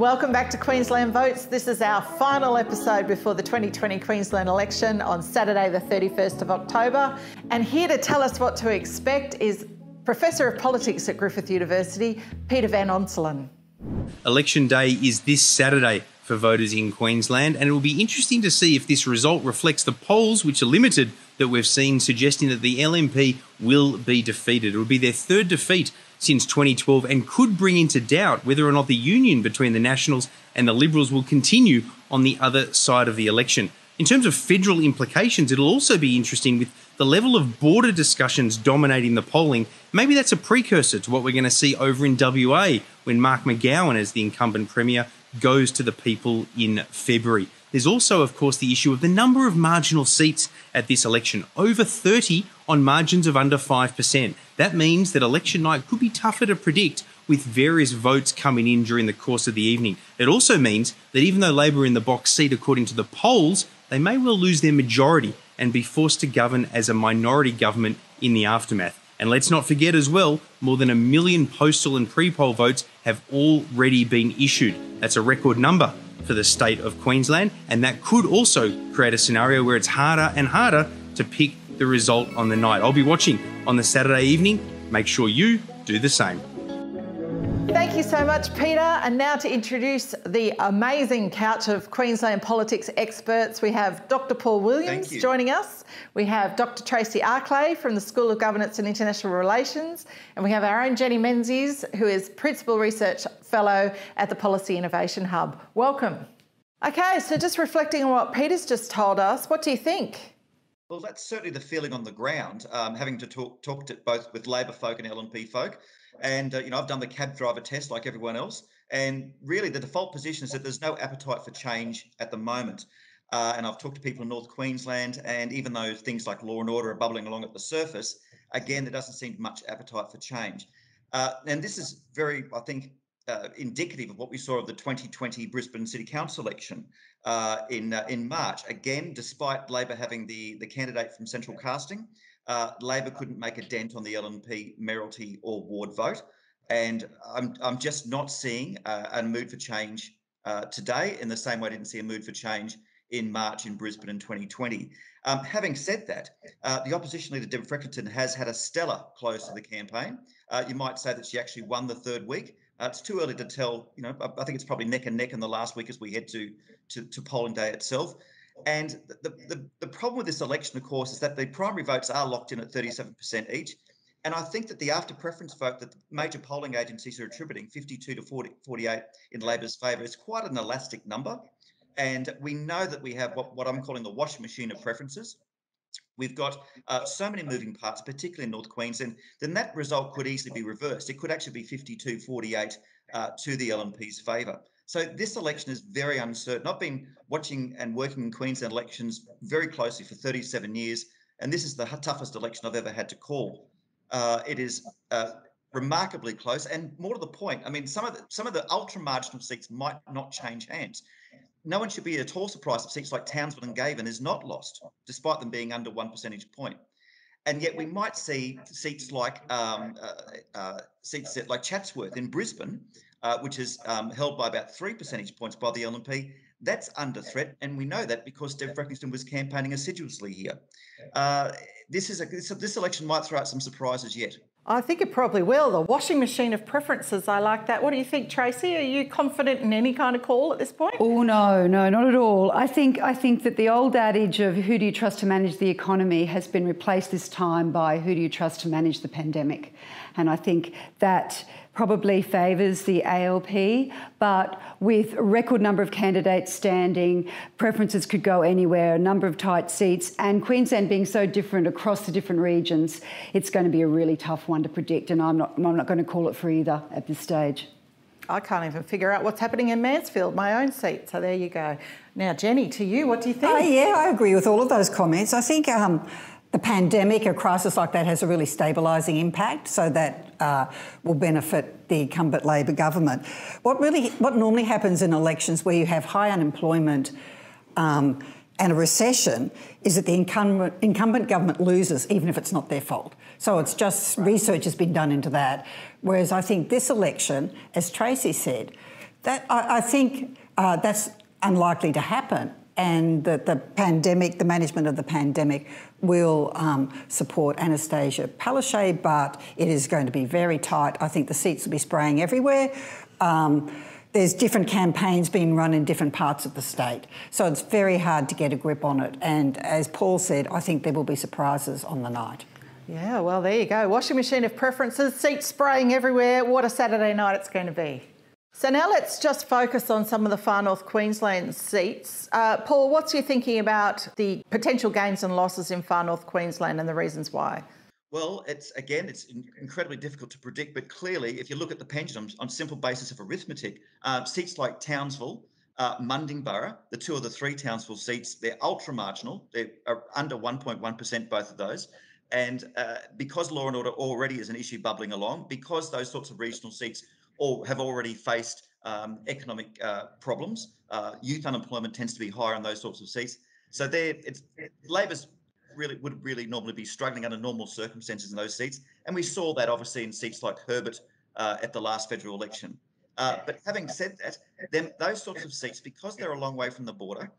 Welcome back to Queensland Votes. This is our final episode before the 2020 Queensland election on Saturday, the 31st of October. And here to tell us what to expect is Professor of Politics at Griffith University, Peter Van Onselen. Election day is this Saturday for voters in Queensland, and it will be interesting to see if this result reflects the polls, which are limited, that we've seen suggesting that the LNP will be defeated. It will be their third defeat since 2012 and could bring into doubt whether or not the union between the Nationals and the Liberals will continue on the other side of the election. In terms of federal implications, it'll also be interesting with the level of border discussions dominating the polling. Maybe that's a precursor to what we're going to see over in WA when Mark McGowan, as the incumbent Premier, goes to the people in February. There's also, of course, the issue of the number of marginal seats at this election over 30 on margins of under 5%. That means that election night could be tougher to predict with various votes coming in during the course of the evening. It also means that even though Labor are in the box seat according to the polls, they may well lose their majority and be forced to govern as a minority government in the aftermath. And let's not forget as well, more than a million postal and pre poll votes have already been issued. That's a record number for the state of Queensland, and that could also create a scenario where it's harder and harder to pick the result on the night. I'll be watching on the Saturday evening. Make sure you do the same. Thank you so much, Peter. And now to introduce the amazing couch of Queensland politics experts, we have Dr. Paul Williams joining us. We have Dr. Tracey Arklay from the School of Governance and International Relations. And we have our own Jenny Menzies, who is Principal Research Fellow at the Policy Innovation Hub. Welcome. Okay, so just reflecting on what Peter's just told us, what do you think? Well, that's certainly the feeling on the ground, um, having to talk, talk to both with Labor folk and LNP folk. And, uh, you know, I've done the cab driver test like everyone else. And really, the default position is that there's no appetite for change at the moment. Uh, and I've talked to people in North Queensland, and even though things like law and order are bubbling along at the surface, again, there doesn't seem much appetite for change. Uh, and this is very, I think, uh, indicative of what we saw of the 2020 Brisbane City Council election uh, in uh, in March. Again, despite Labor having the the candidate from Central Casting, uh, Labor couldn't make a dent on the LNP mayoralty or ward vote. And I'm, I'm just not seeing uh, a mood for change uh, today in the same way I didn't see a mood for change in March in Brisbane in 2020. Um, having said that, uh, the opposition leader, Deb Frecklington, has had a stellar close to the campaign. Uh, you might say that she actually won the third week. Uh, it's too early to tell. You know, I think it's probably neck and neck in the last week as we head to to, to polling day itself. And the, the, the problem with this election, of course, is that the primary votes are locked in at 37% each. And I think that the after preference vote that the major polling agencies are attributing, 52 to 40, 48 in Labor's favour, is quite an elastic number. And we know that we have what, what I'm calling the washing machine of preferences. We've got uh, so many moving parts, particularly in North Queensland, then that result could easily be reversed. It could actually be 52 48 uh, to the LNP's favour. So this election is very uncertain. I've been watching and working in Queensland elections very closely for 37 years, and this is the toughest election I've ever had to call. Uh, it is uh, remarkably close, and more to the point, I mean, some of the some of the ultra marginal seats might not change hands. No one should be at all surprised if seats like Townsville and Gaven is not lost, despite them being under one percentage point. And yet we might see seats like um, uh, uh seats like Chatsworth in Brisbane, uh, which is um, held by about three percentage points by the LNP. That's under threat, and we know that because Deb Frecklington was campaigning assiduously here. Uh, this is a this, this election might throw out some surprises yet. I think it probably will. The washing machine of preferences. I like that. What do you think, Tracey? Are you confident in any kind of call at this point? Oh no, no, not at all. I think I think that the old adage of who do you trust to manage the economy has been replaced this time by who do you trust to manage the pandemic. And I think that probably favours the ALP, but with a record number of candidates standing, preferences could go anywhere, a number of tight seats, and Queensland being so different across the different regions, it's going to be a really tough one to predict, and I'm not, I'm not going to call it for either at this stage. I can't even figure out what's happening in Mansfield, my own seat. So there you go. Now, Jenny, to you, what do you think? Uh, yeah, I agree with all of those comments. I think um, the pandemic, a crisis like that, has a really stabilising impact, so that uh, will benefit the incumbent Labor government. What really, what normally happens in elections where you have high unemployment um, and a recession is that the incumbent, incumbent government loses, even if it's not their fault. So it's just research has been done into that. Whereas I think this election, as Tracey said, That I, I think uh, that's unlikely to happen, and that the pandemic, the management of the pandemic, will um, support Annastacia Palaszczuk, but it is going to be very tight. I think the seats will be spraying everywhere. Um, there's different campaigns being run in different parts of the state. So it's very hard to get a grip on it. And as Paul said, I think there will be surprises on the night. Yeah, well, there you go. Washing machine of preferences, seats spraying everywhere. What a Saturday night it's going to be. So now let's just focus on some of the far north Queensland seats. Uh, Paul, what's your thinking about the potential gains and losses in far north Queensland and the reasons why? Well, it's again, it's incredibly difficult to predict, but clearly, if you look at the pendulums on simple basis of arithmetic, uh, seats like Townsville, uh, Mundingburra, the two of the three Townsville seats, they're ultra marginal. They're under 1.1%, both of those. And uh, because law and order already is an issue bubbling along, because those sorts of regional seats all have already faced um, economic uh, problems, uh, youth unemployment tends to be higher in those sorts of seats. So there, it's Labor's really would really normally be struggling under normal circumstances in those seats. And we saw that obviously in seats like Herbert uh, at the last federal election. Uh, but having said that, them, those sorts of seats, because they're a long way from the border,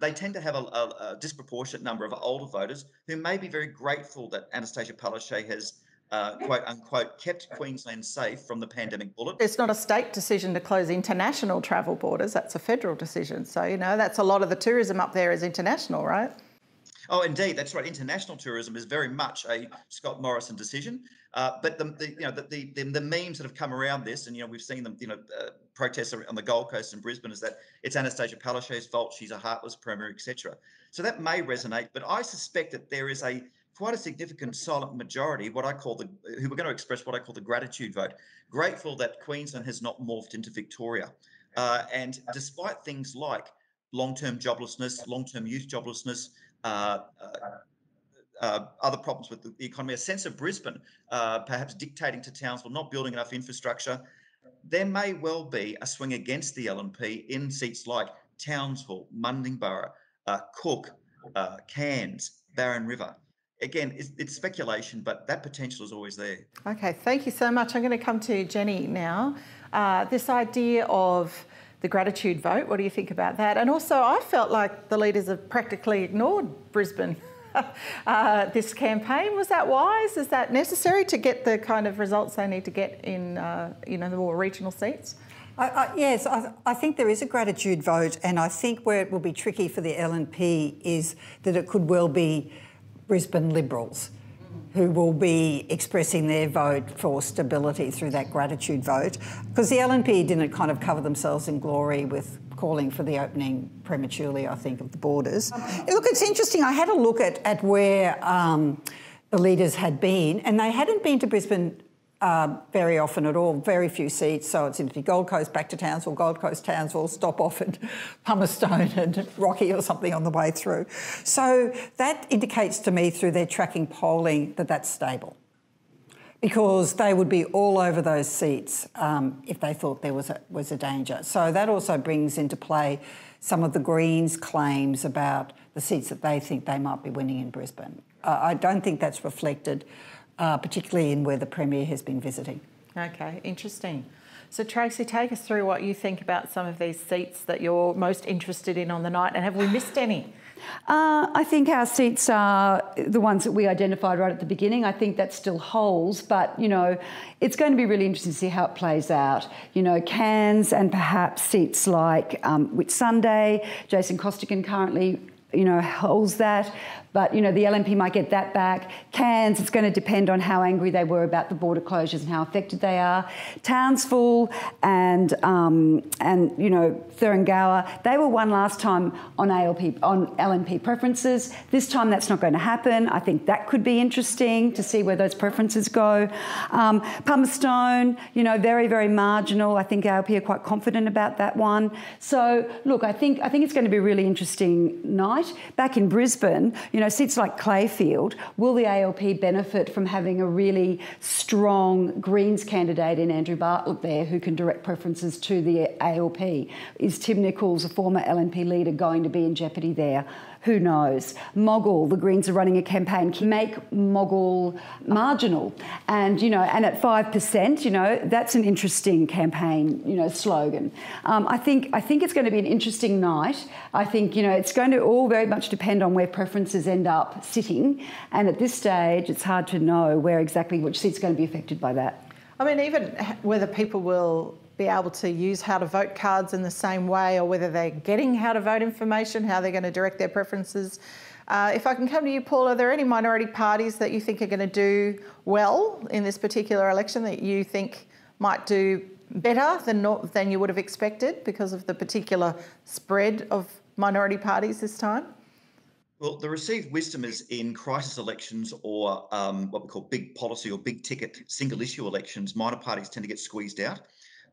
they tend to have a, a, a disproportionate number of older voters who may be very grateful that Annastacia Palaszczuk has uh, quote unquote kept Queensland safe from the pandemic bullet. It's not a state decision to close international travel borders, that's a federal decision. So, you know, that's a lot of the tourism up there is international, right? Oh, indeed, that's right. International tourism is very much a Scott Morrison decision. Uh, but the, the, you know the, the, the memes that have come around this, and you know we've seen them, you know, uh, protests on the Gold Coast and Brisbane, is that it's Annastacia Palaszczuk's fault. She's a heartless premier, etc. So that may resonate, but I suspect that there is a quite a significant silent majority, what I call the who are going to express what I call the gratitude vote, grateful that Queensland has not morphed into Victoria, uh, and despite things like long-term joblessness, long-term youth joblessness, uh, uh, uh, other problems with the economy, a sense of Brisbane perhaps dictating to Townsville not building enough infrastructure. There may well be a swing against the LNP in seats like Townsville, Mundingburra, Cook, Cairns, Barron River again, it's, it's, speculation, but that potential is always there. Okay, thank you so much. I'm going to come to Jenny now. Uh, this idea of the gratitude vote. What do you think about that? And also, I felt like the leaders have practically ignored Brisbane. uh, this campaign was that wise? Is that necessary to get the kind of results they need to get in, uh, you know, the more regional seats? I, I, yes, I, I, think there is a gratitude vote, and I think where it will be tricky for the LNP is that it could well be Brisbane Liberals who will be expressing their vote for stability through that gratitude vote. Because the LNP didn't kind of cover themselves in glory with calling for the opening prematurely, I think, of the borders. Look, it's interesting. I had a look at, at where um, the leaders had been, and they hadn't been to Brisbane uh, very often at all, very few seats. So it seems to be Gold Coast back to Townsville, Gold Coast, Townsville, stop off at Pumicestone and Rocky or something on the way through. So that indicates to me through their tracking polling that that's stable. Because they would be all over those seats um, if they thought there was a, was a danger. So that also brings into play some of the Greens' claims about the seats that they think they might be winning in Brisbane. Uh, I don't think that's reflected uh, particularly in where the Premier has been visiting. Okay, interesting. So, Tracey, take us through what you think about some of these seats that you're most interested in on the night, and have we missed any? Uh, I think our seats are the ones that we identified right at the beginning. I think that still holds, but you know, it's going to be really interesting to see how it plays out. You know, Cairns and perhaps seats like um, Whitsunday. Jason Costigan currently you know, holds that. But, you know, the LNP might get that back. Cairns, it's going to depend on how angry they were about the border closures and how affected they are. Townsville and, um, and you know, Thuringowa, they were won last time on ALP, on LNP preferences. This time that's not going to happen. I think that could be interesting to see where those preferences go. Um, Pumicestone, you know, very, very marginal. I think ALP are quite confident about that one. So, look, I think, I think it's going to be a really interesting night. night. Back in Brisbane, you know, seats like Clayfield, will the ALP benefit from having a really strong Greens candidate in Andrew Bartlett there who can direct preferences to the ALP? Is Tim Nicholls, a former LNP leader, going to be in jeopardy there? Who knows? Moggill, the Greens are running a campaign, make Moggill marginal. And, you know, and at 5%, you know, that's an interesting campaign, you know, slogan. Um, I think I think it's going to be an interesting night. I think, you know, it's going to all very much depend on where preferences end up sitting. And at this stage, it's hard to know where exactly which seat's going to be affected by that. I mean, even whether people will be able to use how to vote cards in the same way or whether they're getting how to vote information, how they're going to direct their preferences. Uh, if I can come to you, Paul, are there any minority parties that you think are going to do well in this particular election that you think might do better than, not, than you would have expected because of the particular spread of minority parties this time? Well, the received wisdom is in crisis elections or um, what we call big policy or big ticket single issue elections, minor parties tend to get squeezed out.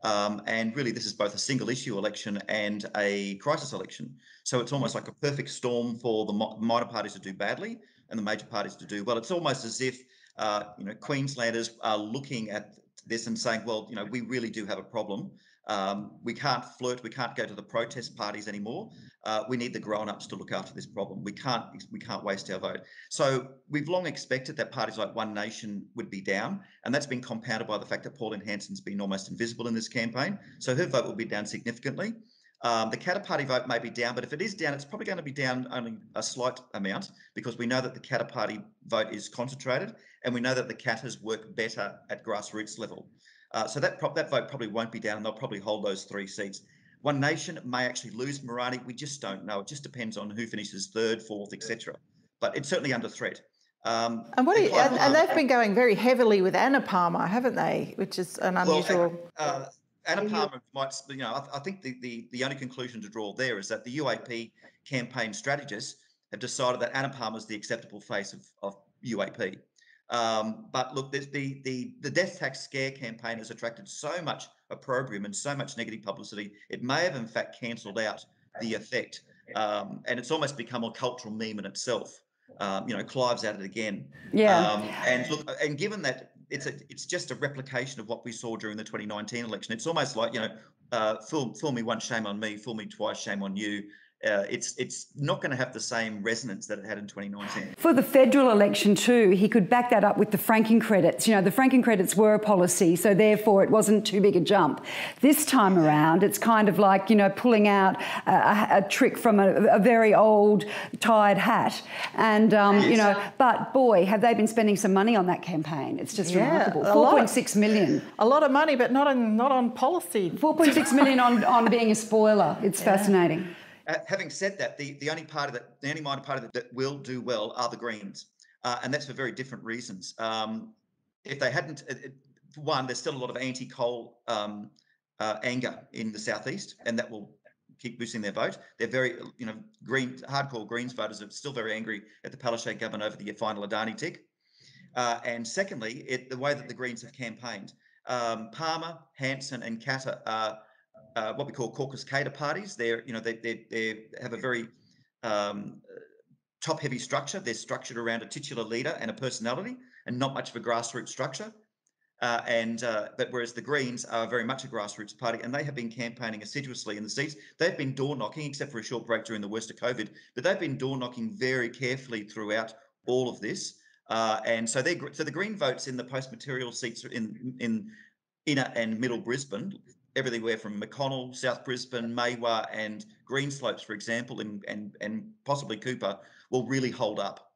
Um, and really, this is both a single issue election and a crisis election. So it's almost like a perfect storm for the minor parties to do badly and the major parties to do well. It's almost as if uh, you know Queenslanders are looking at this and saying, well, you know, we really do have a problem. Um, we can't flirt. We can't go to the protest parties anymore. Uh, we need the grown-ups to look after this problem. We can't. We can't waste our vote. So we've long expected that parties like One Nation would be down, and that's been compounded by the fact that Pauline Hanson's been almost invisible in this campaign. So her vote will be down significantly. Um, the Katter Party vote may be down, but if it is down, it's probably going to be down only a slight amount because we know that the Katter Party vote is concentrated, and we know that the Katters work better at grassroots level. Uh, so that that vote probably won't be down, and they'll probably hold those three seats. One Nation may actually lose Mirani. We just don't know. It just depends on who finishes third, fourth, etc. But it's certainly under threat. Um, and what? You, and, and, they've been going very heavily with Anna Palmer, haven't they? Which is an unusual. Well, uh, Anna Palmer might, you know, I, I think the, the the only conclusion to draw there is that the UAP campaign strategists have decided that Anna Palmer is the acceptable face of, of UAP. Um, but look, the, the, the the death tax scare campaign has attracted so much opprobrium and so much negative publicity. It may have in fact cancelled out the effect, um, and it's almost become a cultural meme in itself. Um, you know, Clive's at it again. Yeah. Um, and look, and given that it's a, it's just a replication of what we saw during the 2019 election. It's almost like you know, uh, fool fool me once, shame on me. Fool me twice, shame on you uh, it's it's not going to have the same resonance that it had in 2019. For the federal election too, he could back that up with the franking credits. You know, the franking credits were a policy, so therefore it wasn't too big a jump. This time around, it's kind of like you know pulling out a, a trick from a, a, very old tired hat, and um, yes. you know. But boy, have they been spending some money on that campaign? It's just yeah, remarkable. Four point six million. A lot of money, but not on not on policy. Four point six million on on being a spoiler. It's yeah. fascinating having said that, the, the only party that the only minor part of that, that will do well are the Greens, uh, and that's for very different reasons. Um, if they hadn't, it, one, there's still a lot of anti-coal um, uh, anger in the southeast, and that will keep boosting their vote. They're very, you know, green hardcore Greens voters are still very angry at the Palaszczuk government over the final Adani tick. Uh, and secondly, it, the way that the Greens have campaigned. Um, Palmer, Hanson, and Katter are uh, what we call caucus cater parties. They're, you know, they, they, they have a very um, top heavy structure. They're structured around a titular leader and a personality and not much of a grassroots structure. Uh, and uh, but whereas the Greens are very much a grassroots party, and they have been campaigning assiduously in the seats. They've been door knocking, except for a short break during the worst of COVID, but they've been door knocking very carefully throughout all of this. Uh, and so they so the Green votes in the post material seats in in inner and middle Brisbane everywhere from McConnel, South Brisbane, Maiwar, and Greenslopes, for example, and, and, and possibly Cooper, will really hold up.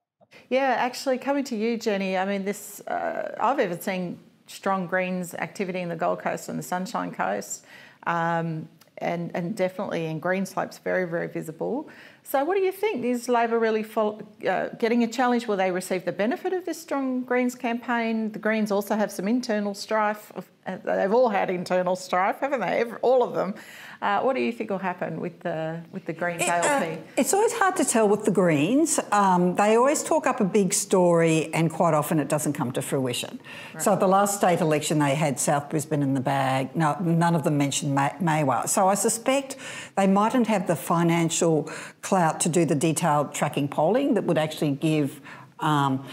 Yeah, actually, coming to you, Jenny, I mean, this uh, I've even seen strong Greens activity in the Gold Coast and the Sunshine Coast. Um, and, and definitely in Greenslopes, very, very visible. So, what do you think? Is Labor really uh, getting a challenge? Will they receive the benefit of this strong Greens campaign? The Greens also have some internal strife. Uh, they've all had internal strife, haven't they? All of them. Uh, what do you think will happen with the with the Greens it, ALP? Uh, it's always hard to tell with the Greens. Um, they always talk up a big story, and quite often it doesn't come to fruition. Right. So at the last state election, they had South Brisbane in the bag. No, none of them mentioned May- Maiwar. So I suspect they mightn't have the financial. Clout to do the detailed tracking polling that would actually give um,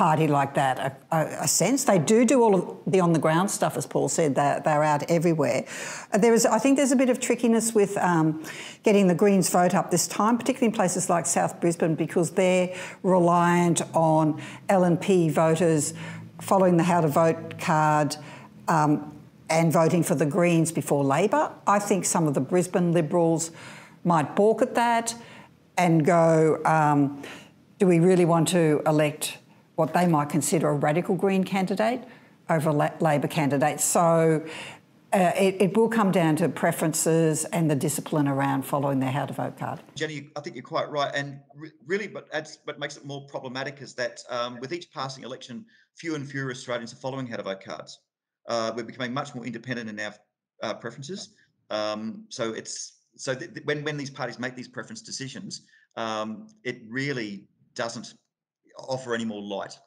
party like that a, a, a, sense. They do do all of the on the ground stuff, as Paul said. They're, they're out everywhere. Uh, there is, I think, there's a bit of trickiness with um, getting the Greens vote up this time, particularly in places like South Brisbane, because they're reliant on LNP voters following the how to vote card. Um, and voting for the Greens before Labor. I think some of the Brisbane Liberals might balk at that and go, um, do we really want to elect what they might consider a radical Green candidate over a Labor candidate? So uh, it, it, will come down to preferences and the discipline around following their how to vote card. Jenny, I think you're quite right. And re- really, adds, what makes it more problematic is that um, with each passing election, fewer and fewer Australians are following how to vote cards. Uh, we're becoming much more independent in our uh, preferences. Um, so it's so when when these parties make these preference decisions, um, it really doesn't offer any more light.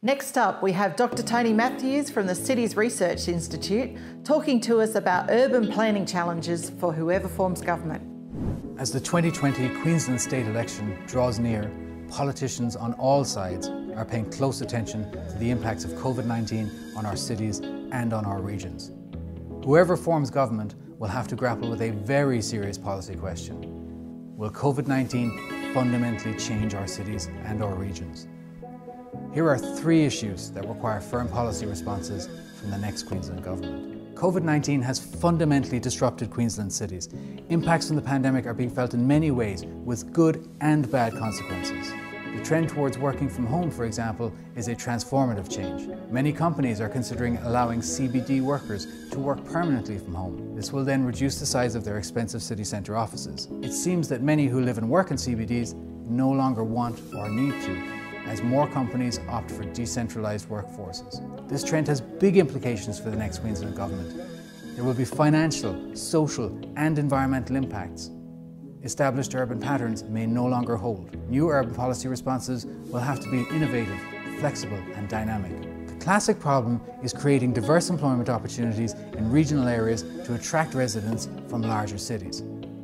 Next up, we have Dr. Tony Matthews from the Cities Research Institute talking to us about urban planning challenges for whoever forms government. As the 2020 Queensland state election draws near, politicians on all sides are paying close attention to the impacts of COVID 19 on our cities and on our regions. Whoever forms government will have to grapple with a very serious policy question Will COVID 19 fundamentally change our cities and our regions? Here are three issues that require firm policy responses from the next Queensland Government. COVID 19 has fundamentally disrupted Queensland cities. Impacts from the pandemic are being felt in many ways, with good and bad consequences. The trend towards working from home, for example, is a transformative change. Many companies are considering allowing CBD workers to work permanently from home. This will then reduce the size of their expensive city centre offices. It seems that many who live and work in CBDs no longer want or need to, as more companies opt for decentralised workforces. This trend has big implications for the next Queensland Government. There will be financial, social and environmental impacts established urban patterns may no longer hold. New urban policy responses will have to be innovative, flexible and dynamic. The classic problem is creating diverse employment opportunities in regional areas to attract residents from larger cities.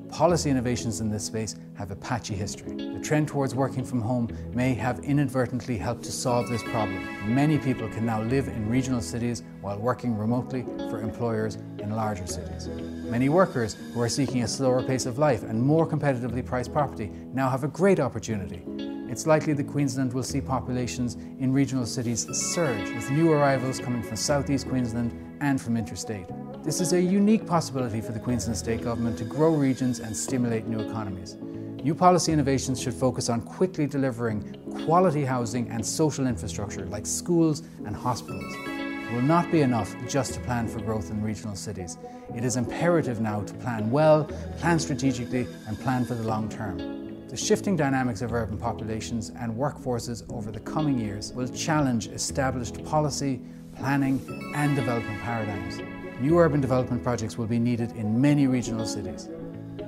Policy innovations in this space have a patchy history. The trend towards working from home may have inadvertently helped to solve this problem. Many people can now live in regional cities while working remotely for employers in larger cities. Many workers who are seeking a slower pace of life and more competitively priced property now have a great opportunity. It's likely that Queensland will see populations in regional cities surge, with new arrivals coming from southeast Queensland and from interstate. This is a unique possibility for the Queensland State Government to grow regions and stimulate new economies. New policy innovations should focus on quickly delivering quality housing and social infrastructure like schools and hospitals. Will not be enough just to plan for growth in regional cities. It is imperative now to plan well, plan strategically, and plan for the long term. The shifting dynamics of urban populations and workforces over the coming years will challenge established policy, planning, and development paradigms new urban development projects will be needed in many regional cities.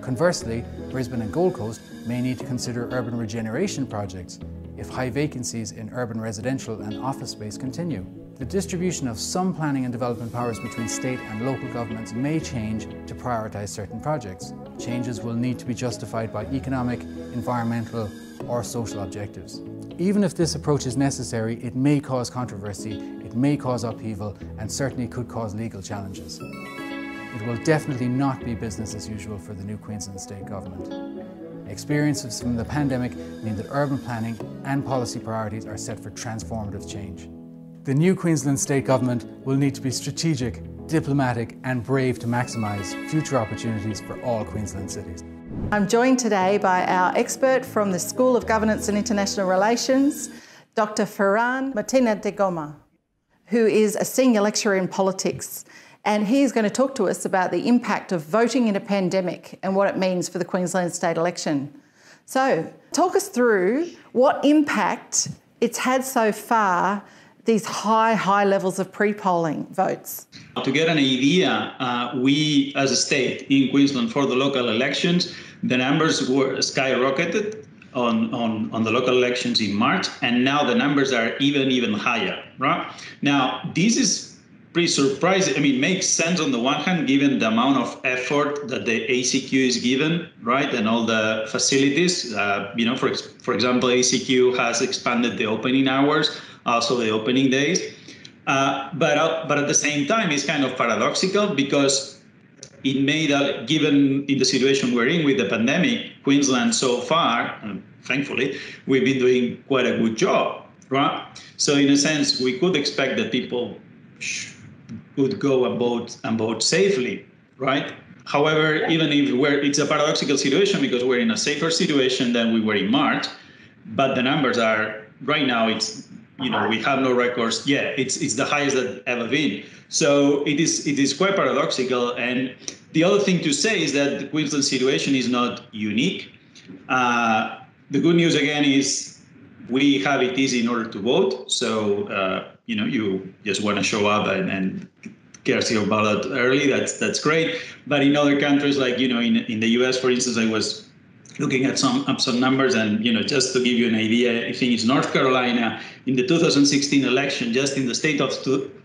Conversely, Brisbane and Gold Coast may need to consider urban regeneration projects if high vacancies in urban residential and office space continue. The distribution of some planning and development powers between state and local governments may change to prioritise certain projects. Changes will need to be justified by economic, environmental or social objectives. Even if this approach is necessary, it may cause controversy it may cause upheaval and certainly could cause legal challenges. It will definitely not be business as usual for the new Queensland State Government. Experiences from the pandemic mean that urban planning and policy priorities are set for transformative change. The new Queensland State Government will need to be strategic, diplomatic and brave to maximise future opportunities for all Queensland cities. I'm joined today by our expert from the School of Governance and International Relations, Dr. Ferran Martinez i Coma who is a senior lecturer in politics. And he's going to talk to us about the impact of voting in a pandemic and what it means for the Queensland state election. So, talk us through what impact it's had so far, these high, high levels of pre polling votes. To get an idea, uh, we as a state in Queensland for the local elections, the numbers were skyrocketed on, on, on the local elections in March, and now the numbers are even, even higher, right? Now, this is pretty surprising. I mean, makes sense on the one hand, given the amount of effort that the ECQ is given, right, and all the facilities. Uh, you know, for for example, ECQ has expanded the opening hours, also the opening days. Uh, but uh, but at the same time, it's kind of paradoxical because it made, uh, given in the situation we're in with the pandemic, Queensland so far, thankfully, we've been doing quite a good job, right? So in a sense, we could expect that people would go and vote and vote safely, right? However, even if we're, it's a paradoxical situation because we're in a safer situation than we were in March, but the numbers are right now. It's you know we have no records. Yeah, it's it's the highest that ever been. So it is it is quite paradoxical. And the other thing to say is that the Queensland situation is not unique. Uh, the good news again is we have it easy in order to vote. So uh, you know you just want to show up and, and cast your ballot early. That's that's great. But in other countries, like you know, in in the U.S., for instance, I was looking at some some numbers, and you know, just to give you an idea, I think it's North Carolina in the 2016 election, just in the state of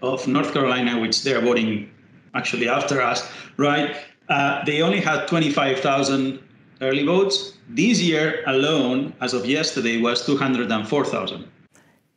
of North Carolina, which they're voting actually after us, right? Uh, they only had 25,000 early votes. This year alone, as of yesterday, was 204,000.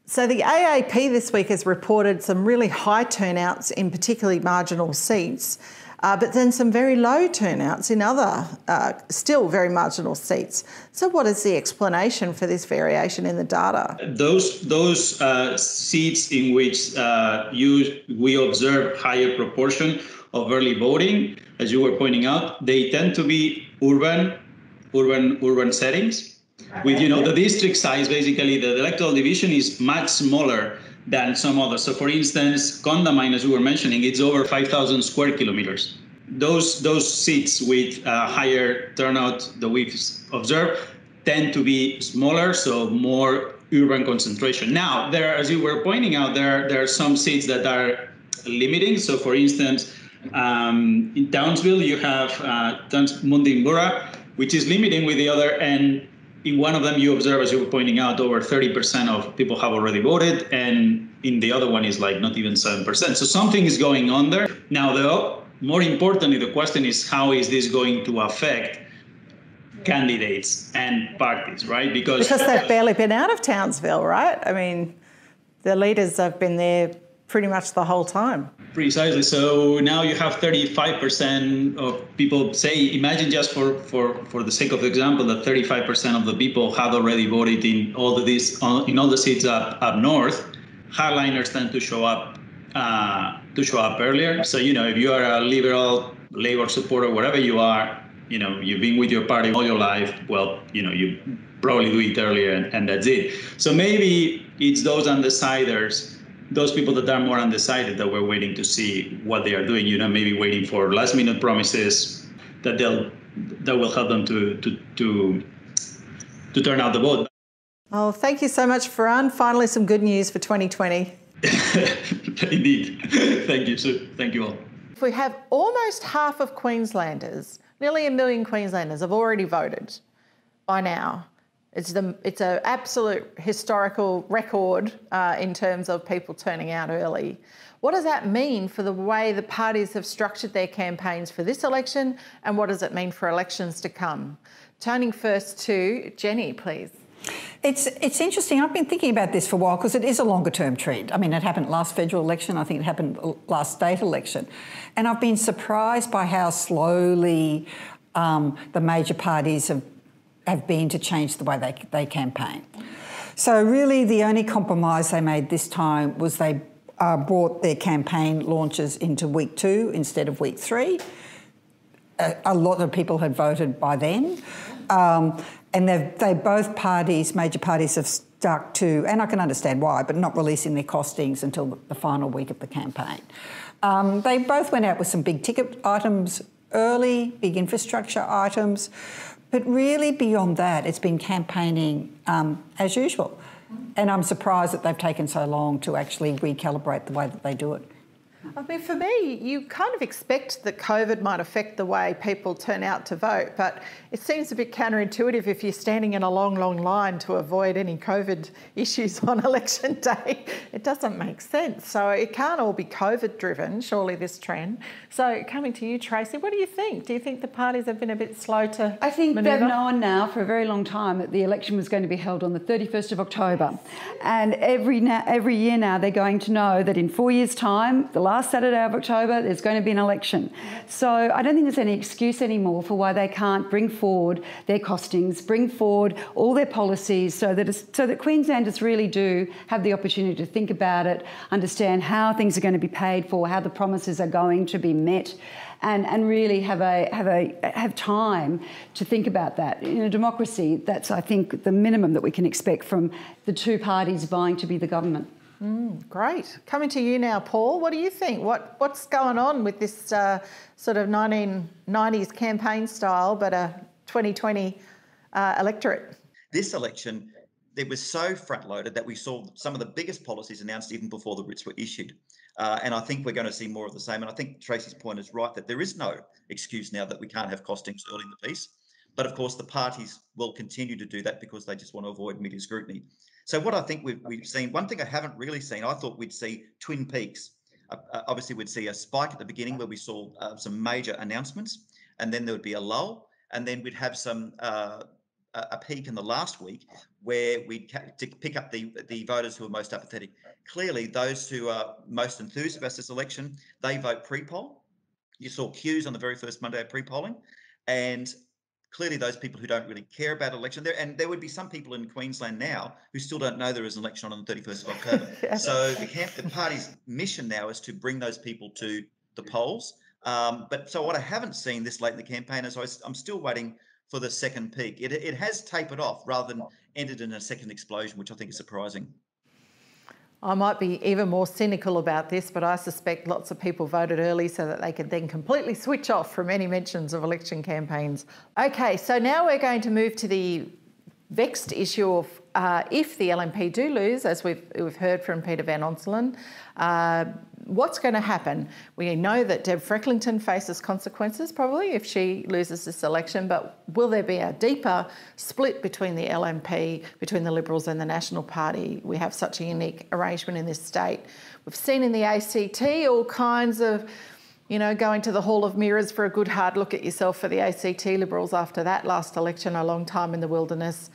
So the AAP this week has reported some really high turnouts in particularly marginal seats, uh, but then some very low turnouts in other uh, still very marginal seats. So what is the explanation for this variation in the data? Those those uh, seats in which uh, you we observe higher proportion of early voting, as you were pointing out, they tend to be urban urban urban settings with you know the district size basically the electoral division is much smaller than some others. So for instance condamine as we were mentioning it's over 5000 square kilometers. Those those seats with uh, higher turnout that we've observed tend to be smaller so more urban concentration. Now there as you were pointing out there there are some seats that are limiting. So for instance um, in Townsville you have uh, which is limiting with the other and in one of them you observe as you were pointing out over 30% of people have already voted and in the other one is like not even 7% so something is going on there. Now though more importantly the question is how is this going to affect candidates and parties right? Because because they've barely been out of townsville right? I mean the leaders have been there pretty much the whole time Precisely. So now you have 35% of people say, imagine just for, for, for the sake of example, that 35% of the people have already voted in all the this in all the seats up, up north. Hardliners tend to show up uh, to show up earlier. So you know, if you are a liberal, labor supporter, whatever you are, you know, you've been with your party all your life. Well, you know, you probably do it earlier, and, and that's it. So maybe it's those undeciders those people that are more undecided that we're waiting to see what they are doing, you know, maybe waiting for last minute promises that they'll that will help them to to to to turn out the vote. Oh, thank you so much, Ferran. Finally, some good news for 2020. Indeed. Thank you, Sue. Thank you all. If we have almost half of Queenslanders, nearly a million Queenslanders, have already voted by now. It's the it's an absolute historical record uh, in terms of people turning out early. What does that mean for the way the parties have structured their campaigns for this election, and what does it mean for elections to come? Turning first to Jenny, please. It's it's interesting. I've been thinking about this for a while because it is a longer term trend. I mean, it happened last federal election. I think it happened last state election, and I've been surprised by how slowly um, the major parties have have been to change the way they, they campaign. So, really, the only compromise they made this time was they uh, brought their campaign launches into week two instead of week three. A, a lot of people had voted by then. Um, and they both parties, major parties, have stuck to, and I can understand why, but not releasing their costings until the final week of the campaign. Um, they both went out with some big ticket items early, big infrastructure items. But really, beyond that, it's been campaigning um, as usual. And I'm surprised that they've taken so long to actually recalibrate the way that they do it. I mean, for me, you kind of expect that COVID might affect the way people turn out to vote, but it seems a bit counterintuitive if you're standing in a long, long line to avoid any COVID issues on election day. It doesn't make sense. So it can't all be COVID driven, surely, this trend. So coming to you, Tracey, what do you think? Do you think the parties have been a bit slow to? I think maneuver? they've known now for a very long time that the election was going to be held on the 31st of October. And every, na- every year now, they're going to know that in four years' time, the last Saturday of October, there's going to be an election. So I don't think there's any excuse anymore for why they can't bring forward their costings, bring forward all their policies so that, so that Queenslanders really do have the opportunity to think about it, understand how things are going to be paid for, how the promises are going to be met. And, and really have a have a have time to think about that. In a democracy, that's I think the minimum that we can expect from the two parties vying to be the government. Mm, great. Coming to you now, Paul. What do you think? What what's going on with this uh, sort of 1990s campaign style, but a 2020 uh, electorate? This election, it was so front loaded that we saw some of the biggest policies announced even before the writs were issued. Uh, and I think we're going to see more of the same. And I think Tracey's point is right that there is no excuse now that we can't have costings early in the piece. But of course, the parties will continue to do that because they just want to avoid media scrutiny. So what I think we've, we've seen, one thing I haven't really seen, I thought we'd see Twin Peaks. Uh, uh, obviously, we'd see a spike at the beginning where we saw uh, some major announcements, and then there would be a lull, and then we'd have some uh, a peak in the last week where we'd ca- to pick up the the voters who are most apathetic. Clearly, those who are most enthused about this election, they vote pre-poll. You saw queues on the very first Monday of pre-polling, and clearly those people who don't really care about election there and there would be some people in queensland now who still don't know there is an election on the 31st of october. Yeah. so the, camp, the party's mission now is to bring those people to the polls. Um, but so what i haven't seen this late in the campaign is I i'm still waiting for the second peak. It, it has tapered off rather than ended in a second explosion which i think is surprising I might be even more cynical about this, but I suspect lots of people voted early so that they could then completely switch off from any mentions of election campaigns. Okay, so now we're going to move to the vexed issue of uh, if the LNP do lose, as we've, we've heard from Peter Van Onselen, uh, what's going to happen? We know that Deb Frecklington faces consequences probably if she loses this election, but will there be a deeper split between the LNP, between the Liberals and the National Party? We have such a unique arrangement in this state. We've seen in the ACT all kinds of you know, going to the Hall of Mirrors for a good hard look at yourself for the ACT Liberals after that last election, a long time in the wilderness.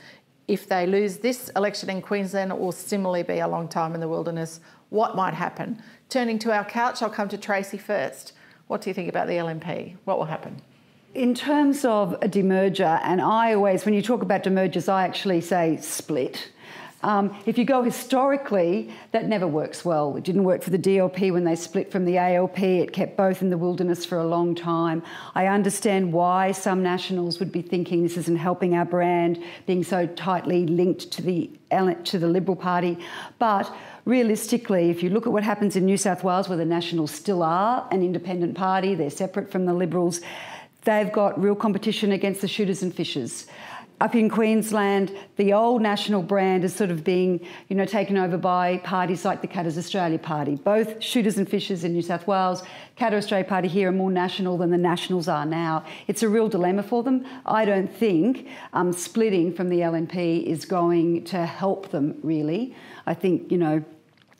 If they lose this election in Queensland, it will similarly be a long time in the wilderness. What might happen? Turning to our couch, I'll come to Tracey first. What do you think about the LNP? What will happen? In terms of a demerger, and I always, when you talk about demergers, I actually say split. Um, if you go historically, that never works well. It didn't work for the DLP when they split from the ALP. It kept both in the wilderness for a long time. I understand why some nationals would be thinking this isn't helping our brand, being so tightly linked to the to the Liberal Party, but realistically, if you look at what happens in New South Wales, where the Nationals still are an independent party, they're separate from the Liberals, they've got real competition against the shooters and fishers. Up in Queensland, the old national brand is sort of being, you know, taken over by parties like the Katters Australia Party. Both shooters and fishers in New South Wales, Katter Australia Party here are more national than the Nationals are now. It's a real dilemma for them. I don't think um, splitting from the LNP is going to help them really. I think, you know,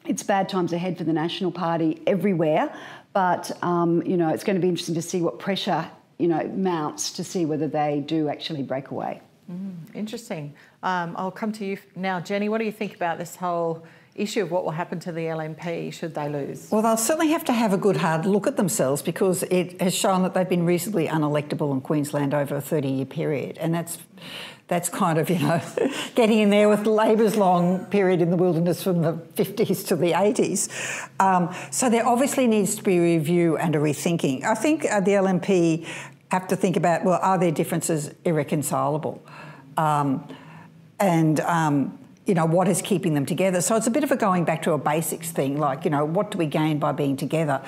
it's bad times ahead for the National Party everywhere, but um, you know it's going to be interesting to see what pressure you know mounts to see whether they do actually break away. Mm, interesting. Um, I'll come to you now, Jenny. What do you think about this whole issue of what will happen to the LNP should they lose? Well, they'll certainly have to have a good hard look at themselves because it has shown that they've been reasonably unelectable in Queensland over a 30 year period. And that's that's kind of, you know, getting in there with Labor's long period in the wilderness from the 50s to the 80s. Um, so there obviously needs to be a review and a rethinking. I think uh, the LNP have to think about, well, are their differences irreconcilable? Um, and um, you know, what is keeping them together. So it's a bit of a going back to a basics thing, like, you know, what do we gain by being together?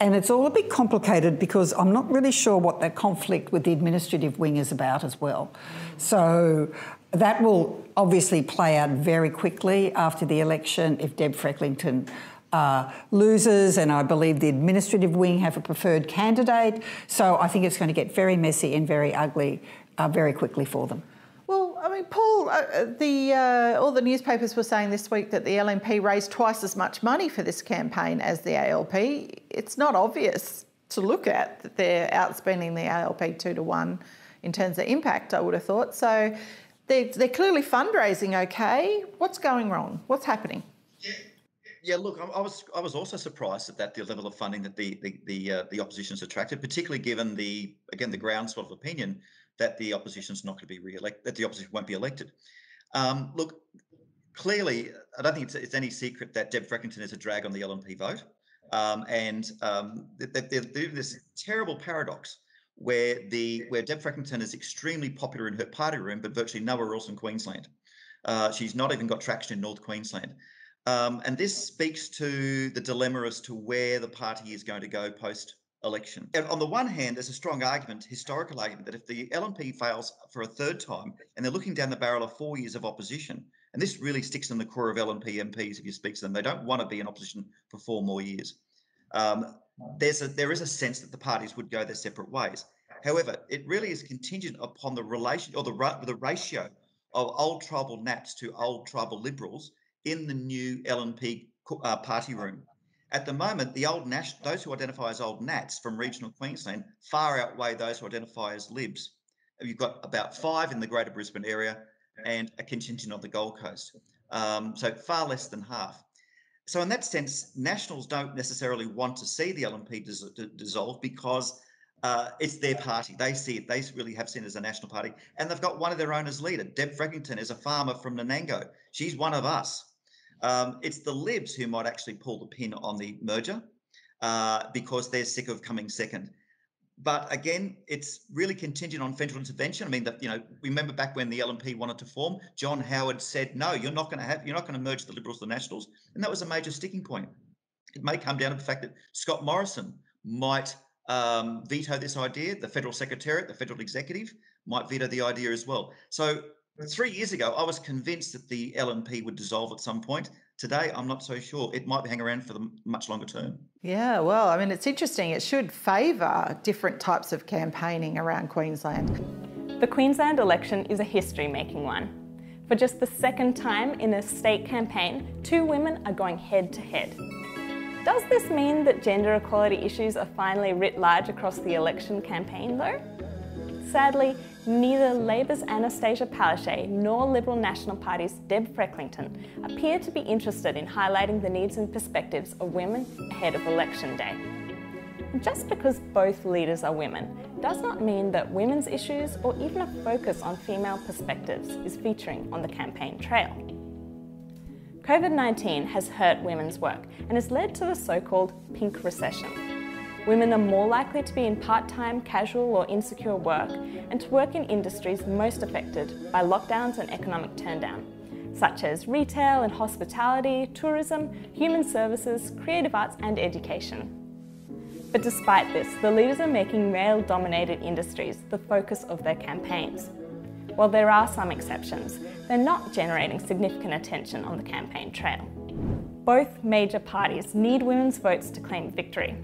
And it's all a bit complicated because I'm not really sure what that conflict with the administrative wing is about as well. So that will obviously play out very quickly after the election if Deb Frecklington uh, loses, and I believe the administrative wing have a preferred candidate. So I think it's going to get very messy and very ugly uh, very quickly for them. Well, I mean, Paul, uh, the uh, all the newspapers were saying this week that the LNP raised twice as much money for this campaign as the ALP. It's not obvious to look at that they're outspending the ALP two to one in terms of impact. I would have thought so. They're, they're clearly fundraising okay. What's going wrong? What's happening? Yeah, yeah. Look, I, was I was also surprised at that the level of funding that the the the, uh, the opposition's attracted, particularly given the again the groundswell of opinion that the opposition's not going to be re-elected, that the opposition won't be elected. Um, look, clearly, I don't think it's, it's, any secret that Deb Frecklington is a drag on the LNP vote, um, and um, they're, they're, this terrible paradox where the where Deb Frecklington is extremely popular in her party room, but virtually nowhere else in Queensland. Uh, she's not even got traction in North Queensland. Um, and this speaks to the dilemma as to where the party is going to go post election. And on the one hand, there's a strong argument, historical argument, that if the LNP fails for a third time and they're looking down the barrel of four years of opposition, and this really sticks in the core of LNP MPs if you speak to them, they don't want to be in opposition for four more years. Um, there's a, there is a sense that the parties would go their separate ways. However, it really is contingent upon the relation or the, the ratio of old tribal Nats to old tribal Liberals in the new LNP uh, party room. At the moment, the old Nats, those who identify as old Nats from regional Queensland far outweigh those who identify as Libs. You've got about five in the Greater Brisbane area and a contingent on the Gold Coast. Um, so far less than half. So in that sense, Nationals don't necessarily want to see the LNP dis- dissolve because uh, it's their party. They see it. They really have seen it as a national party, and they've got one of their own as leader. Deb Frecklington is a farmer from Nanango. She's one of us. Um, it's the Libs who might actually pull the pin on the merger uh, because they're sick of coming second. But again, it's really contingent on federal intervention. I mean, that you know, we remember back when the LNP wanted to form, John Howard said, "No, you're not going to have, you're not going to merge the Liberals the Nationals," and that was a major sticking point. It may come down to the fact that Scott Morrison might um, veto this idea. The federal secretariat, the federal executive, might veto the idea as well. So three years ago, I was convinced that the LNP would dissolve at some point. Today, I'm not so sure. It might be hang around for the much longer term. Yeah, well, I mean, it's interesting. It should favour different types of campaigning around Queensland. The Queensland election is a history making one. For just the second time in a state campaign, two women are going head to head. Does this mean that gender equality issues are finally writ large across the election campaign, though? Sadly, neither Labor's Annastacia Palaszczuk nor Liberal National Party's Deb Frecklington appear to be interested in highlighting the needs and perspectives of women ahead of election day. Just because both leaders are women does not mean that women's issues or even a focus on female perspectives is featuring on the campaign trail. COVID 19 has hurt women's work and has led to the so called pink recession. Women are more likely to be in part time, casual, or insecure work and to work in industries most affected by lockdowns and economic turndown, such as retail and hospitality, tourism, human services, creative arts, and education. But despite this, the leaders are making male dominated industries the focus of their campaigns. While there are some exceptions, they're not generating significant attention on the campaign trail. Both major parties need women's votes to claim victory.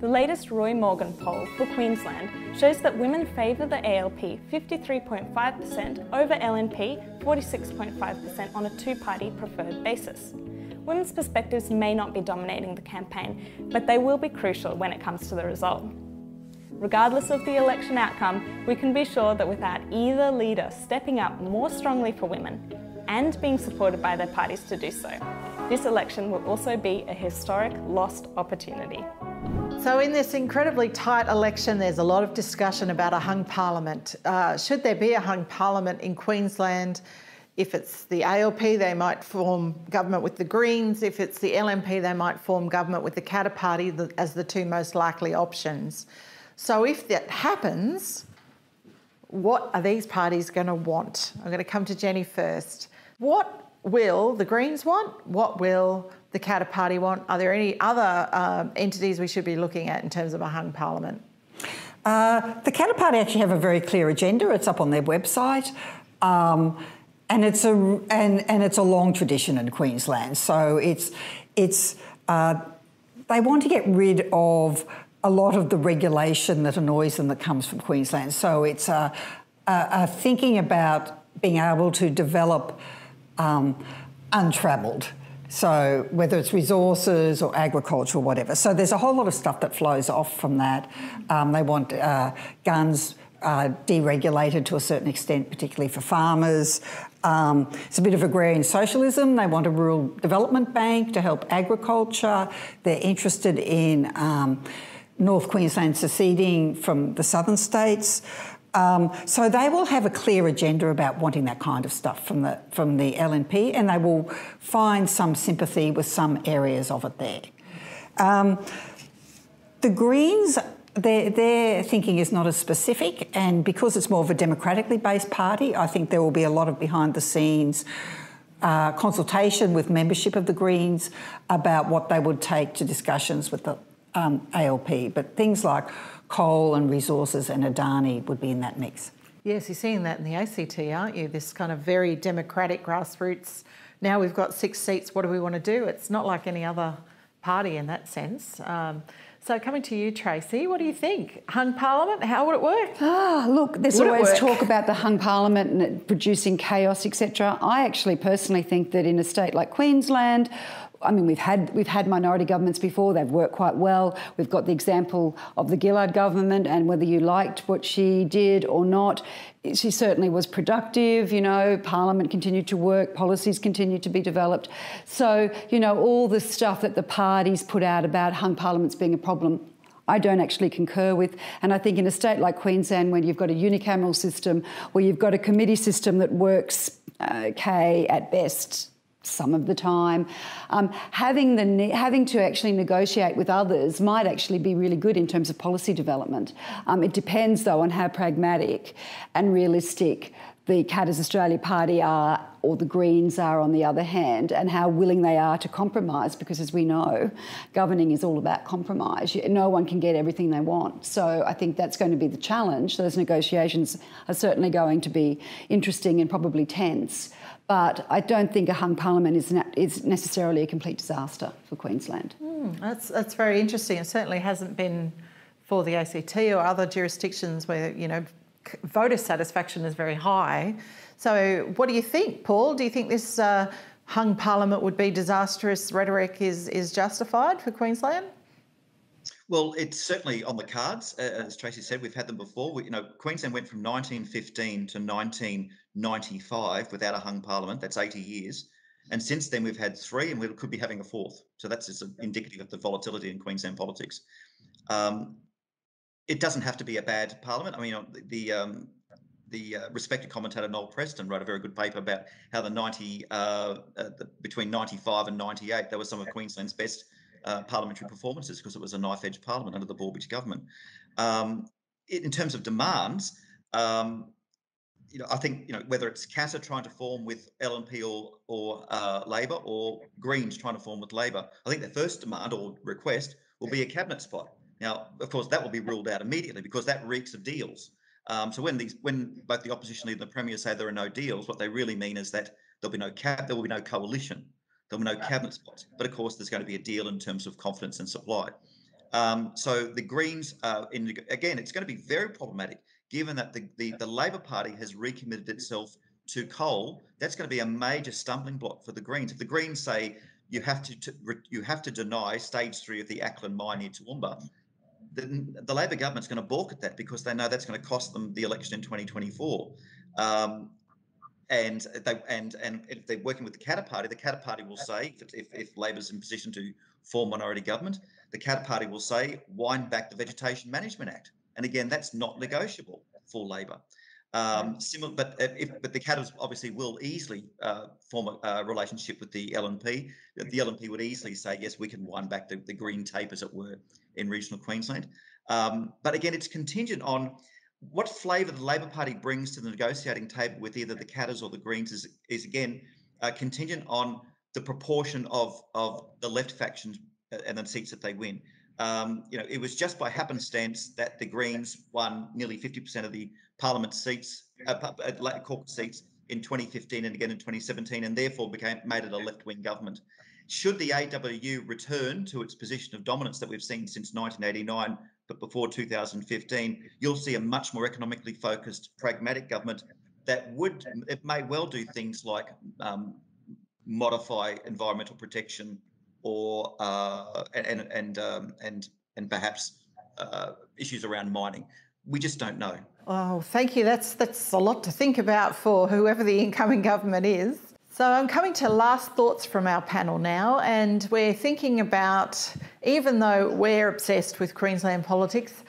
The latest Roy Morgan poll for Queensland shows that women favour the ALP 53.5% over LNP 46.5% on a two party preferred basis. Women's perspectives may not be dominating the campaign, but they will be crucial when it comes to the result. Regardless of the election outcome, we can be sure that without either leader stepping up more strongly for women and being supported by their parties to do so, this election will also be a historic lost opportunity. So, in this incredibly tight election, there's a lot of discussion about a hung parliament. Uh, should there be a hung parliament in Queensland? If it's the ALP, they might form government with the Greens. If it's the LNP, they might form government with the Katter Party as the two most likely options. So if that happens, what are these parties going to want? I'm going to come to Jenny first. What will the Greens want? What will the Katter Party want? Are there any other um, entities we should be looking at in terms of a hung parliament? Uh, the Katter Party actually have a very clear agenda. It's up on their website. Um, and it's a and, and it's a long tradition in Queensland. So it's it's uh, they want to get rid of a lot of the regulation that annoys them that comes from Queensland. So it's uh, uh, thinking about being able to develop um, untravelled. So whether it's resources or agriculture or whatever. So there's a whole lot of stuff that flows off from that. Um, they want uh, guns uh, deregulated to a certain extent, particularly for farmers. Um, it's a bit of agrarian socialism. They want a rural development bank to help agriculture. They're interested in um, North Queensland seceding from the southern states. Um, so they will have a clear agenda about wanting that kind of stuff from the from the LNP, and they will find some sympathy with some areas of it there. Um, the Greens, their, their thinking is not as specific, and because it's more of a democratically based party, I think there will be a lot of behind the scenes. Uh, consultation with membership of the Greens about what they would take to discussions with the um, ALP, but things like coal and resources and Adani would be in that mix. Yes, you're seeing that in the ACT, aren't you? This kind of very democratic grassroots. Now we've got six seats. What do we want to do? It's not like any other party in that sense. Um, so coming to you, Tracey, what do you think? Hung Parliament, how would it work? Ah, look, there's would always talk about the hung Parliament and producing chaos, etc. I actually personally think that in a state like Queensland, I mean, we've had we've had minority governments before. They've worked quite well. We've got the example of the Gillard government, and whether you liked what she did or not, she certainly was productive. You know, Parliament continued to work, policies continued to be developed. So, you know, all the stuff that the parties put out about hung parliaments being a problem, I don't actually concur with. And I think in a state like Queensland, when you've got a unicameral system, where you've got a committee system that works uh, okay at best some of the time. Um, having, the, having to actually negotiate with others might actually be really good in terms of policy development. Um, it depends, though, on how pragmatic and realistic the Katters Australia Party are or the Greens are on the other hand, and how willing they are to compromise, because as we know, governing is all about compromise. No one can get everything they want. So I think that's going to be the challenge. Those negotiations are certainly going to be interesting and probably tense. But I don't think a hung parliament is, is necessarily a complete disaster for Queensland. Mm, that's, that's very interesting. It certainly hasn't been for the ACT or other jurisdictions where, you know, voter satisfaction is very high. So what do you think, Paul? Do you think this uh, hung parliament would be disastrous rhetoric is, is justified for Queensland? Well, it's certainly on the cards. As Tracey said, we've had them before. We, you know, Queensland went from 1915 to 1995 without a hung parliament. That's 80 years. And since then, we've had three, and we could be having a fourth. So that's just indicative of the volatility in Queensland politics. Um, it doesn't have to be a bad parliament. I mean, the, the um, the uh, respected commentator Noel Preston wrote a very good paper about how the 90 uh, uh, the, between 95 and 98 there were some of Queensland's best uh, parliamentary performances because it was a knife edge parliament under the Borbidge government. Um, in terms of demands, um, you know, I think you know whether it's Katter trying to form with LNP or or uh, Labor or Greens trying to form with Labor, I think their first demand or request will be a cabinet spot. Now, of course, that will be ruled out immediately because that reeks of deals. Um, so when these, when both the opposition leader and the premier say there are no deals, what they really mean is that there'll be no cap, there will be no coalition. there will be no cabinet spots. But of course, there's going to be a deal in terms of confidence and supply. Um, so the Greens, uh, in, again, it's going to be very problematic given that the, the, the Labor Party has recommitted itself to coal. That's going to be a major stumbling block for the Greens. If the Greens say you have to, to you have to deny stage three of the Acland mine near Toowoomba, then the Labor government's going to balk at that because they know that's going to cost them the election in 2024. Um, and they and and if they're working with the Katter Party, the Katter Party will say if, if, if Labor's in position to form minority government, the Katter Party will say wind back the Vegetation Management Act, and again that's not negotiable for Labor. Um, similar, but if but the Katters obviously will easily uh, form a, relationship with the LNP. The LNP would easily say yes, we can wind back the, the green tape, as it were, in regional Queensland. Um, but again, it's contingent on what flavour the Labor Party brings to the negotiating table with either the Katters or the Greens is, is again uh, contingent on the proportion of of the left factions uh, and the seats that they win. Um, you know, it was just by happenstance that the Greens won nearly 50% of the Parliament seats, uh, uh, caucus seats in 2015 and again in 2017, and therefore became made it a left-wing government. should the AWU return to its position of dominance that we've seen since 1989, but before 2015, you'll see a much more economically focused, pragmatic government that would, it may well do things like um, modify environmental protection or uh, and and um, and and perhaps uh, issues around mining. We just don't know. Oh, thank you. That's that's a lot to think about for whoever the incoming government is. So I'm coming to last thoughts from our panel now, and we're thinking about even though we're obsessed with Queensland politics,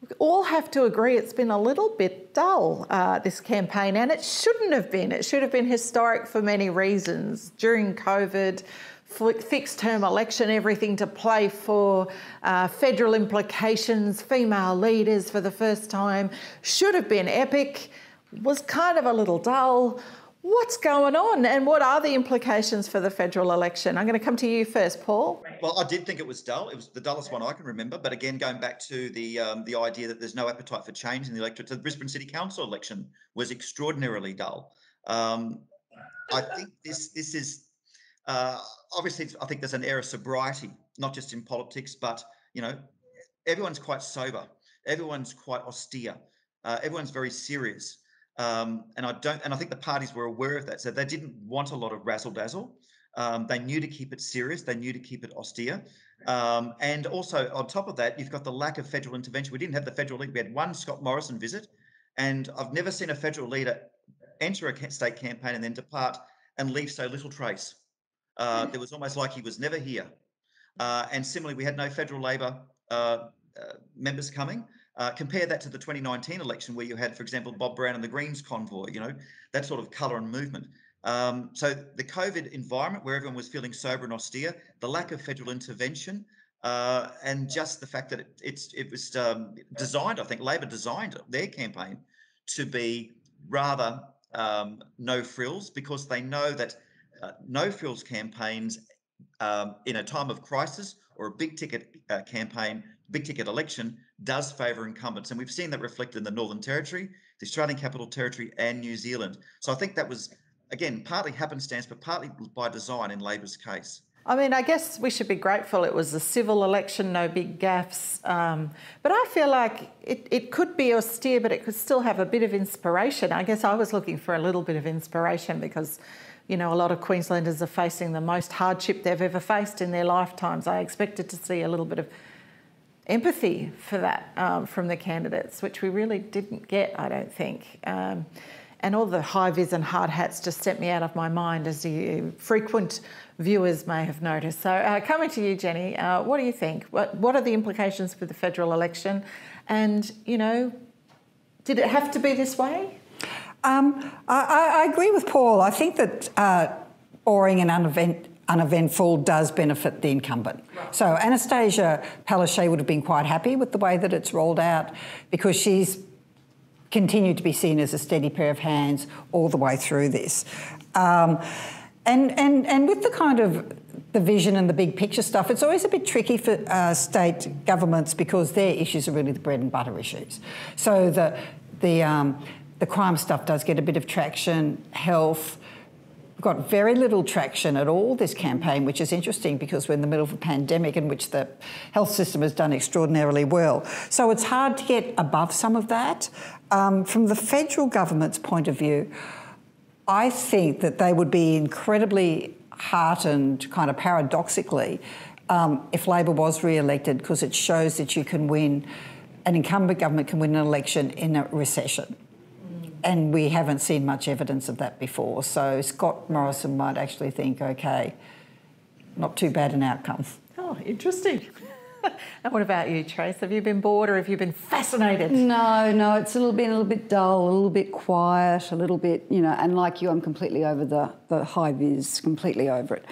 we all have to agree it's been a little bit dull uh, this campaign, and it shouldn't have been. It should have been historic for many reasons. During COVID, fixed term election, everything to play for, uh, federal implications, female leaders for the first time, should have been epic, was kind of a little dull. What's going on and what are the implications for the federal election? I'm going to come to you first, Paul. Well, I did think it was dull. It was the dullest one I can remember. But again, going back to the um, the idea that there's no appetite for change in the electorate, the Brisbane City Council election was extraordinarily dull. Um, I think this this is uh, obviously, I think there's an air of sobriety, not just in politics, but you know, everyone's quite sober, everyone's quite austere, uh, everyone's very serious, um, and I don't, and I think the parties were aware of that, so they didn't want a lot of razzle dazzle. Um, they knew to keep it serious. They knew to keep it austere. Um, and also, on top of that, you've got the lack of federal intervention. We didn't have the federal leader. We had one Scott Morrison visit, and I've never seen a federal leader enter a state campaign and then depart and leave so little trace. Uh, it was almost like he was never here. Uh, and similarly, we had no federal Labor uh, uh members coming. Uh, compare that to the 2019 election, where you had, for example, Bob Brown and the Greens convoy. You know that sort of colour and movement. Um, so the COVID environment, where everyone was feeling sober and austere, the lack of federal intervention, uh, and just the fact that it, it's it was um, designed. I think Labor designed their campaign to be rather um, no frills because they know that uh, no frills campaigns um, in a time of crisis or a big ticket uh, campaign, big ticket election does favour incumbents. And we've seen that reflected in the Northern Territory, the Australian Capital Territory, and New Zealand. So I think that was, again, partly happenstance, but partly by design in Labor's case. I mean, I guess we should be grateful it was a civil election, no big gaffes. Um, but I feel like it, it could be austere, but it could still have a bit of inspiration. I guess I was looking for a little bit of inspiration because you know, a lot of Queenslanders are facing the most hardship they've ever faced in their lifetimes. I expected to see a little bit of empathy for that um, from the candidates, which we really didn't get, I don't think. Um, and all the high vis and hard hats just sent me out of my mind, as you frequent viewers may have noticed. So, uh, coming to you, Jenny, uh, what do you think? What, what are the implications for the federal election? And, you know, did it have to be this way? Um, I, I, agree with Paul. I think that uh, boring and unevent, uneventful does benefit the incumbent. Right. So Annastacia Palaszczuk would have been quite happy with the way that it's rolled out because she's continued to be seen as a steady pair of hands all the way through this. Um, and, and, and with the kind of the vision and the big picture stuff, it's always a bit tricky for uh, state governments because their issues are really the bread and butter issues. So the, the, um, the crime stuff does get a bit of traction, health. Got very little traction at all this campaign, which is interesting because we're in the middle of a pandemic in which the health system has done extraordinarily well. So it's hard to get above some of that. Um, from the federal government's point of view, I think that they would be incredibly heartened, kind of paradoxically, um, if Labor was re elected because it shows that you can win, an incumbent government can win an election in a recession and we haven't seen much evidence of that before. So Scott Morrison might actually think, okay, not too bad an outcome. Oh, interesting. and what about you, Trace? Have you been bored or have you been fascinated? No, no, it's a little been a little bit dull, a little bit quiet, a little bit, you know, and like you, I'm completely over the, the high vis, completely over it.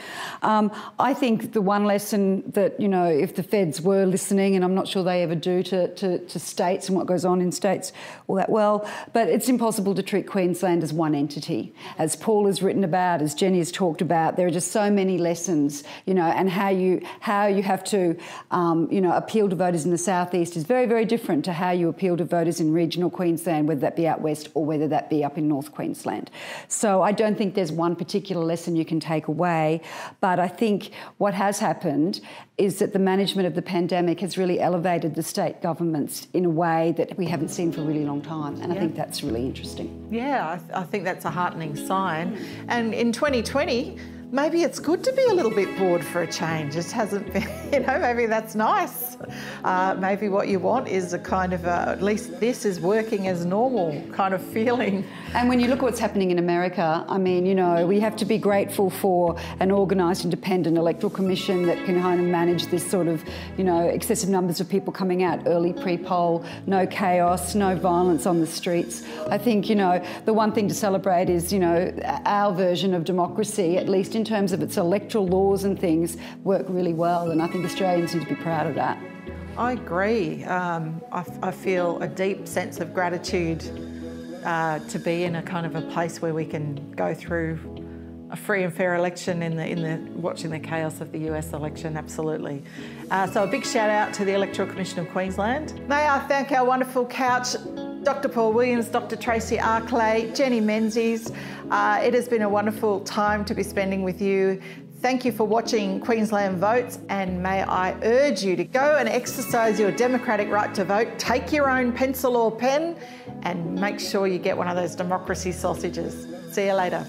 Um, I think the one lesson that, you know, if the feds were listening, and I'm not sure they ever do to, to, to states and what goes on in states all that well, but it's impossible to treat Queensland as one entity. As Paul has written about, as Jenny has talked about, there are just so many lessons, you know, and how you, how you have to um, um, you know, appeal to voters in the southeast is very, very different to how you appeal to voters in regional Queensland, whether that be out west or whether that be up in North Queensland. So I don't think there's one particular lesson you can take away, but I think what has happened is that the management of the pandemic has really elevated the state governments in a way that we haven't seen for a really long time, and yeah. I think that's really interesting. Yeah, I, th- I think that's a heartening sign. And in 2020 maybe it's good to be a little bit bored for a change. It hasn't been, you know, maybe that's nice. Uh, maybe what you want is a kind of a, at least this is working as normal kind of feeling. And when you look at what's happening in America, I mean, you know, we have to be grateful for an organised independent electoral commission that can kind of manage this sort of, you know, excessive numbers of people coming out early pre-poll, no chaos, no violence on the streets. I think, you know, the one thing to celebrate is, you know, our version of democracy, at least in terms of its electoral laws and things, work really well. And I think Australians need to be proud of that. I agree. Um, I, I, feel a deep sense of gratitude uh, to be in a kind of a place where we can go through a free and fair election in the in the watching the chaos of the US election. Absolutely. Uh, so a big shout out to the Electoral Commission of Queensland. May I thank our wonderful couch Dr. Paul Williams, Dr. Tracey Arklay, Jenny Menzies. Uh, it has been a wonderful time to be spending with you. Thank you for watching Queensland Votes, and may I urge you to go and exercise your democratic right to vote. Take your own pencil or pen and make sure you get one of those democracy sausages. See you later.